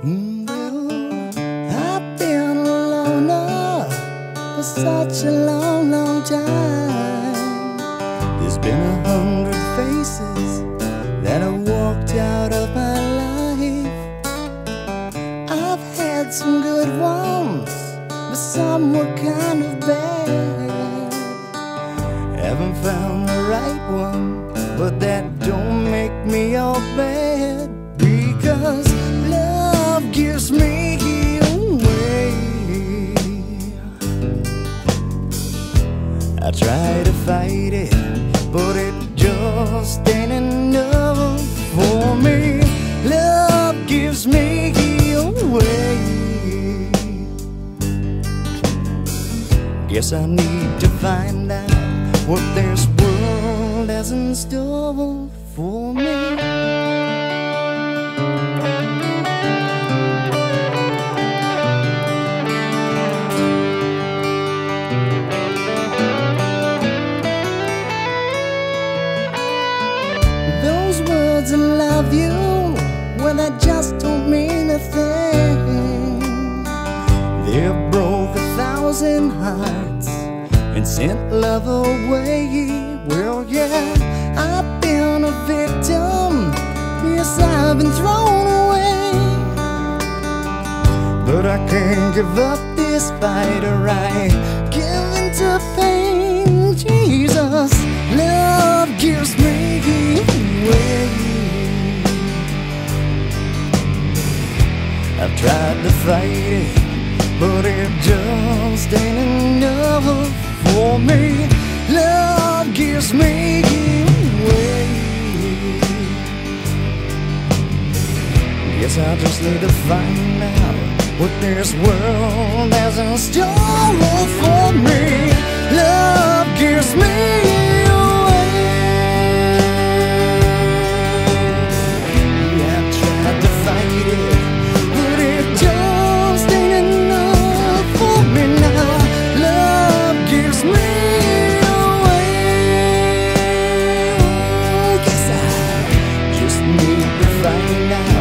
I've been a loner for such a long, long time. There's been a hundred faces that have walked out of my life. I've had some good ones, but some were kind of bad. Haven't found the right one. I try to fight it, but it just ain't enough for me. Love gives me away. Guess I need to find out what this world has in store for me. Words I love you, well, that just don't mean a thing. They've broke a thousand hearts and sent love away. Well, yeah, I've been a victim. Yes, I've been thrown away. But I can't give up this fight, or I Tried to fight it, but it just ain't enough for me. Love gives me away. Guess I just need to find out what this world has in store for me. Love gives right now.